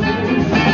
show.